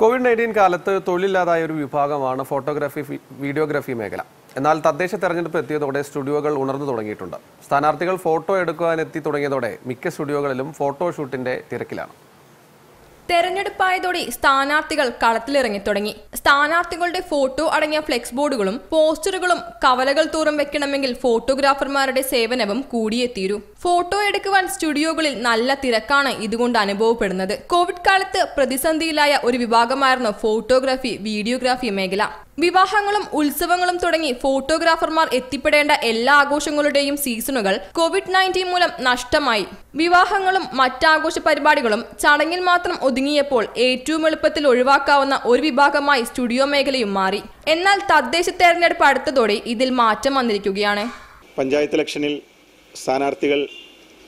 Covid nineteen കാലത്ത് തൊഴിലില്ലാതായ ഒരു വിഭാഗമാണ് ഫോട്ടോഗ്രാഫി വീഡിയോഗ്രാഫി മേഖല. എന്നാൽ തദ്ദേശ തെരഞ്ഞെടുപ്പ് എത്തിയതോടെ സ്റ്റുഡിയോകൾ ഉണർന്നു തുടങ്ങിയിട്ടുണ്ട്. സ്ഥാനാർത്ഥികൾ ഫോട്ടോ എടുക്കുവാനെത്തി തുടങ്ങിയതോടെ മിക്ക സ്റ്റുഡിയോകളിലും ഫോട്ടോഷൂട്ടിന്റെ തിരക്കിലാണ്. തെരഞ്ഞെടുപ്പായതോടെ സ്ഥാനാർത്ഥികൾ കളത്തിലിറങ്ങി തുടങ്ങി. സ്ഥാനാർത്ഥികളുടെ ഫോട്ടോ അടങ്ങിയ ഫ്ലെക്സ് ബോർഡുകളും പോസ്റ്ററുകളും കവലകൾ തോറും വെക്കണമെങ്കിൽ ഫോട്ടോഗ്രാഫർമാരുടെ സേവനവും കൂടിയേ തീരൂ ഫോട്ടോ എടുക്കുവാൻ സ്റ്റുഡിയോകളിൽ നല്ല തിരക്കാണ് ഇതുകൊണ്ട് അനുഭവപ്പെടുന്നത്. കോവിഡ് കാലത്ത് പ്രതിസന്ധിയിലായ ഒരു വിഭാഗമായിരുന്നു ഫോട്ടോഗ്രാഫി വീഡിയോഗ്രാഫി മേഖല. വിവാഹങ്ങളും ഉത്സവങ്ങളും തുടങ്ങി ഫോട്ടോഗ്രാഫർമാർ എത്തിപ്പെടേണ്ട എല്ലാ ആഘോഷങ്ങളുടെയും സീസണുകൾ കോവിഡ് നയന്റീൻ മൂലം നഷ്ടമായി. വിവാഹങ്ങളും മറ്റാഘോഷ പരിപാടികളും ചടങ്ങിൽ മാത്രം ഒതുങ്ങിയപ്പോൾ ഏറ്റവും എളുപ്പത്തിൽ ഒഴിവാക്കാവുന്ന ഒരു വിഭാഗമായി സ്റ്റുഡിയോ മേഖലയും മാറി. എന്നാൽ തദ്ദേശ തെരഞ്ഞെടുപ്പ് അടുത്തതോടെ ഇതിൽ മാറ്റം വന്നിരിക്കുകയാണ്. പഞ്ചായത്ത് ഇലക്ഷനിൽ സ്ഥാനാർത്ഥികൾ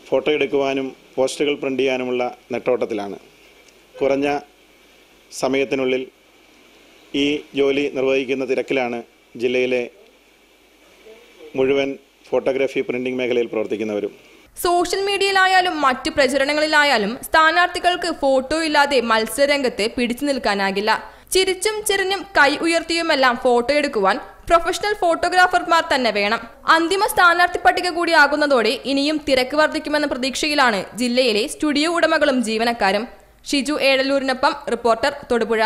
ഫോട്ടോ എടുക്കുവാനും പോസ്റ്ററുകൾ പ്രിന്റ് ചെയ്യാനുമുള്ള നെട്ടോട്ടത്തിലാണ്. കുറഞ്ഞ സമയത്തിനുള്ളിൽ ഈ ജോലി നിർവഹിക്കുന്ന തിരക്കിലാണ് ജില്ലയിലെ മുഴുവൻ ഫോട്ടോഗ്രാഫി പ്രിന്റിംഗ് മേഖലയിൽ പ്രവർത്തിക്കുന്നവരും. സോഷ്യൽ മീഡിയയിലായാലും മറ്റ് പ്രചരണങ്ങളിലായാലും സ്ഥാനാർത്ഥികൾക്ക് ഫോട്ടോ ഇല്ലാതെ മത്സരരംഗത്ത് പിടിച്ചു നിൽക്കാനാകില്ല. ചിരിച്ചും ചിരിഞ്ഞും കൈ ഉയർത്തിയുമെല്ലാം ഫോട്ടോ എടുക്കുവാൻ പ്രൊഫഷണൽ ഫോട്ടോഗ്രാഫർമാർ തന്നെ വേണം. അന്തിമ സ്ഥാനാർത്ഥി പട്ടിക കൂടി ആകുന്നതോടെ ഇനിയും തിരക്ക് വർദ്ധിക്കുമെന്ന പ്രതീക്ഷയിലാണ് ജില്ലയിലെ സ്റ്റുഡിയോ ഉടമകളും ജീവനക്കാരും. ഷിജു ഏഴല്ലൂരിനൊപ്പം റിപ്പോർട്ടർ തൊടുപുഴ.